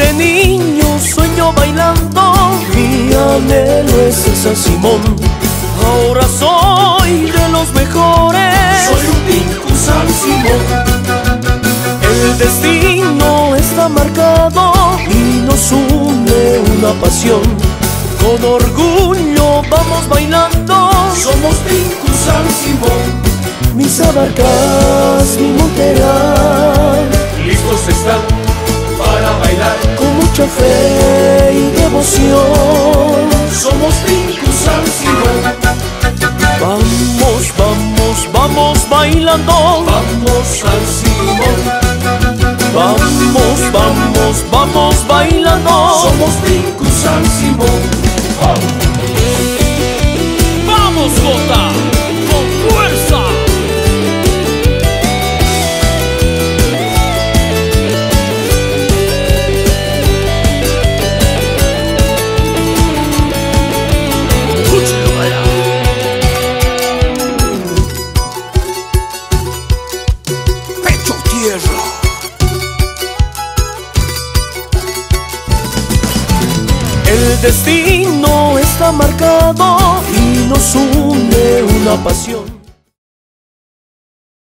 Desde niño sueño bailando, mi anhelo es el San Simón. Ahora soy de los mejores, soy un pinto San Simón. El destino está marcado y nos une una pasión. Con orgullo vamos bailando, somos Pincu San Simón. Mis abarcas, mi Monteral, listos están fe y devoción. Somos Pinku San Simón. Vamos, vamos, vamos bailando. Vamos San Simón. Vamos, vamos, vamos bailando. Somos Pinku San Simón. Vamos, El destino está marcado y nos une una pasión.